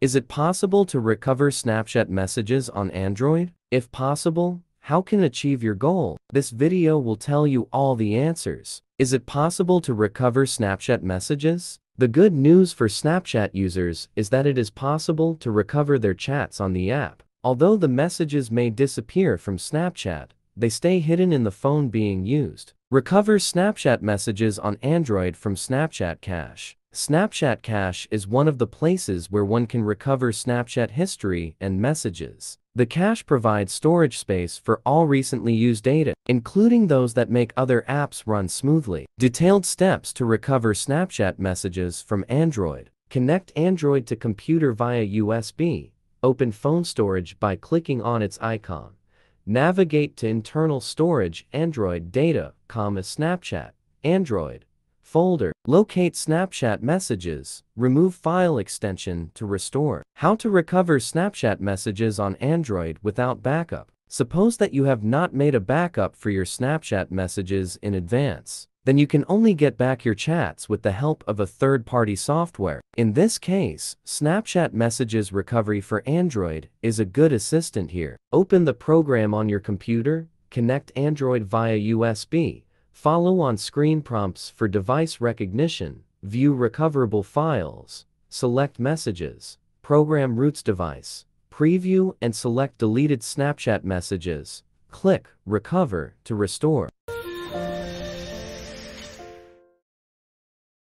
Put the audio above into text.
Is it possible to recover Snapchat messages on Android? If possible, how can achieve your goal? This video will tell you all the answers. Is it possible to recover Snapchat messages? The good news for Snapchat users is that it is possible to recover their chats on the app. Although the messages may disappear from Snapchat, they stay hidden in the phone being used. Recover Snapchat messages on Android from Snapchat Cache. Snapchat Cache is one of the places where one can recover Snapchat history and messages. The cache provides storage space for all recently used data, including those that make other apps run smoothly. Detailed steps to recover Snapchat messages from Android. Connect Android to computer via USB. Open phone storage by clicking on its icon. Navigate to internal storage Android data, comma Snapchat, Android, folder, locate Snapchat messages, remove file extension to restore. How to recover Snapchat messages on Android without backup. Suppose that you have not made a backup for your Snapchat messages in advance then you can only get back your chats with the help of a third-party software. In this case, Snapchat Messages Recovery for Android is a good assistant here. Open the program on your computer, connect Android via USB, follow on screen prompts for device recognition, view recoverable files, select messages, program roots device, preview and select deleted Snapchat messages. Click Recover to restore.